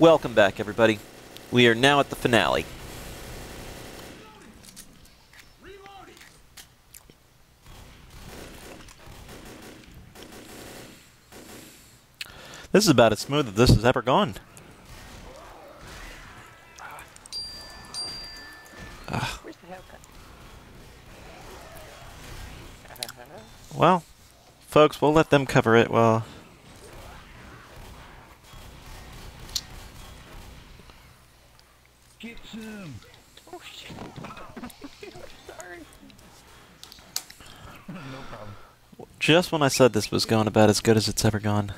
Welcome back, everybody. We are now at the finale. This is about as smooth as this has ever gone. Where's the haircut? Well, folks, we'll let them cover it well. Get some. oh shit. Sorry. no problem. Just when I said this was going about as good as it's ever gone.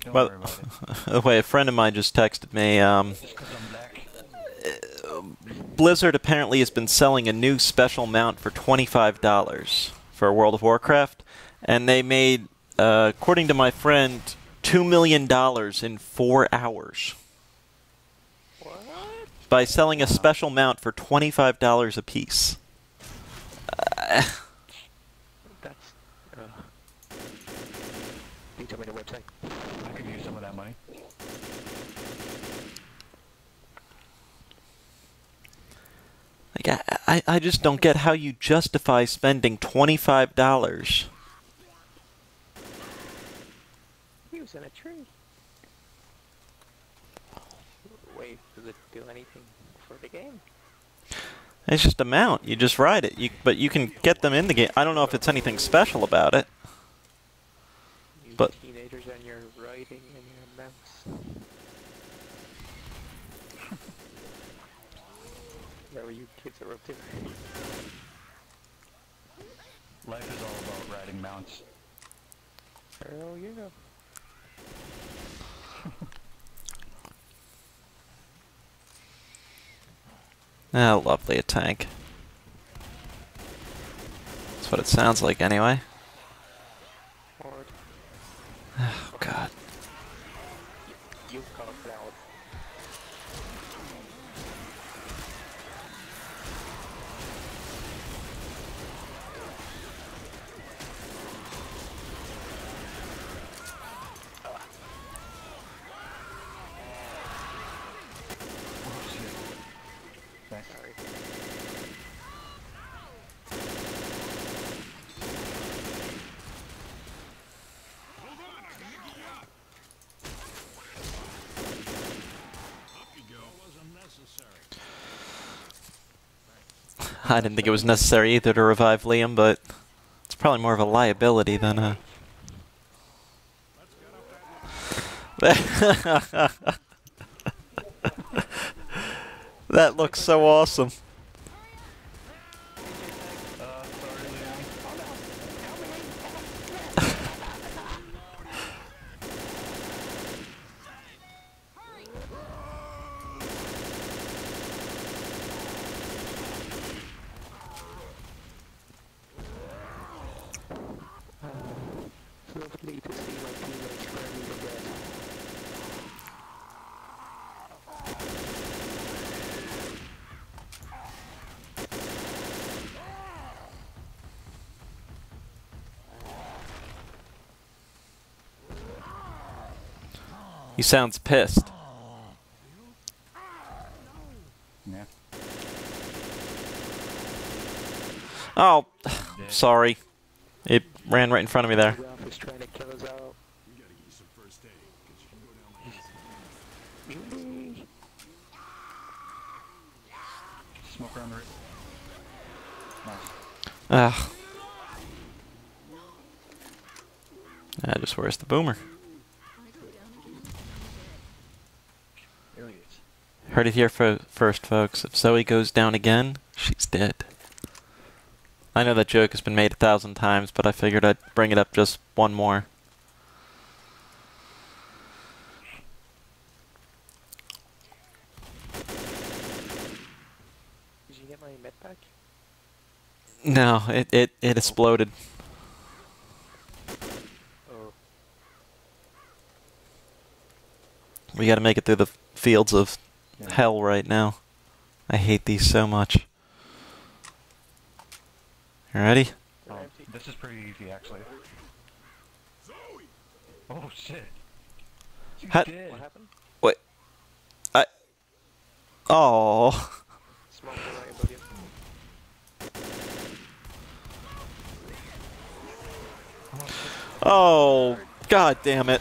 Don't Well- worry about it. By the way, a friend of mine just texted me. Um, Just 'cause I'm black. Blizzard apparently has been selling a new special mount for $25 for World of Warcraft, and they made, uh, according to my friend, $2 million in four hours What? by selling a special mount for $25 a piece. That's. Uh, you tell me the website? I could use some of that money. Like, I, I, I just don't get how you justify spending $25. He was in a tree. Wait, does it do anything for the game? It's just a mount. You just ride it. You, but you can get them in the game. I don't know if it's anything special about it. You But- teenagers and your riding and your mouse. Where were you kids are up to? Life is all about riding mounts. Hell yeah. Ah, lovely, a tank. That's what it sounds like, anyway. Hard. Oh, God. You call it out. Oh shit. Thanks. Sorry. I didn't think it was necessary either to revive Liam, but it's probably more of a liability than a. that looks so awesome. Lovely to see my teenage friend again. He sounds pissed. Yeah. Oh, sorry. It ran right in front of me there. Ralph is trying to kill us out. Really? Smoke around the rip. Nice. Ugh. Ah, just where's the boomer? There he is. Heard it here fo- first, folks. If Zoe goes down again, she's dead. I know that joke has been made a thousand times, but I figured I'd bring it up just one more. Did you get my med pack? No, it, it, it exploded. Oh. We gotta make it through the fields of Yeah. hell right now. I hate these so much. You ready? Oh, this is pretty easy, actually. Oh shit. You Ha- did. What happened? Wait. I. Oh. Smoke right above you. Oh. God damn it.